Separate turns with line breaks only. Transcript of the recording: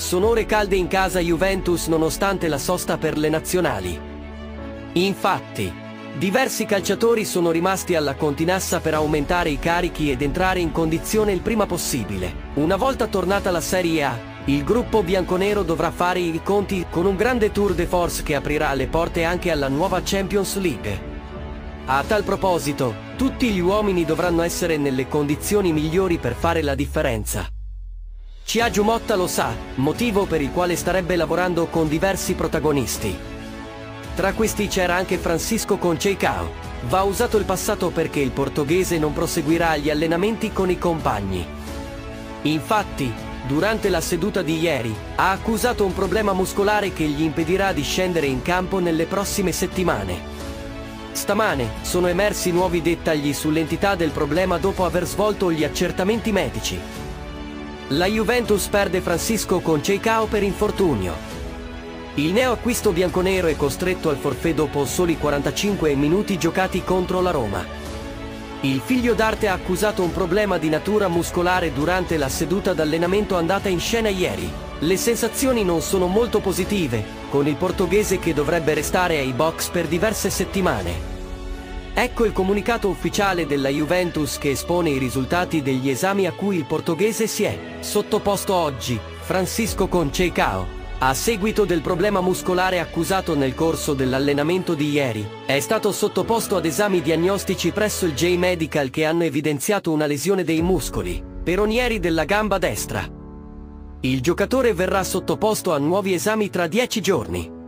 sono ore calde in casa Juventus nonostante la sosta per le nazionali. Infatti, diversi calciatori sono rimasti alla continassa per aumentare i carichi ed entrare in condizione il prima possibile. Una volta tornata la Serie A, il gruppo bianconero dovrà fare i conti con un grande tour de force che aprirà le porte anche alla nuova Champions League. A tal proposito, tutti gli uomini dovranno essere nelle condizioni migliori per fare la differenza. Ciaggio Motta lo sa, motivo per il quale starebbe lavorando con diversi protagonisti. Tra questi c'era anche Francisco Conceicao. Va usato il passato perché il portoghese non proseguirà gli allenamenti con i compagni. Infatti, durante la seduta di ieri, ha accusato un problema muscolare che gli impedirà di scendere in campo nelle prossime settimane. Stamane sono emersi nuovi dettagli sull'entità del problema dopo aver svolto gli accertamenti medici. La Juventus perde Francisco Conceicao per infortunio. Il neoacquisto bianconero è costretto al forfè dopo soli 45 minuti giocati contro la Roma. Il figlio d'arte ha accusato un problema di natura muscolare durante la seduta d'allenamento andata in scena ieri. Le sensazioni non sono molto positive, con il portoghese che dovrebbe restare ai box per diverse settimane. Ecco il comunicato ufficiale della Juventus che espone i risultati degli esami a cui il portoghese si è sottoposto oggi, Francisco Conceicao. A seguito del problema muscolare accusato nel corso dell'allenamento di ieri, è stato sottoposto ad esami diagnostici presso il J-Medical che hanno evidenziato una lesione dei muscoli, peronieri della gamba destra. Il giocatore verrà sottoposto a nuovi esami tra dieci giorni.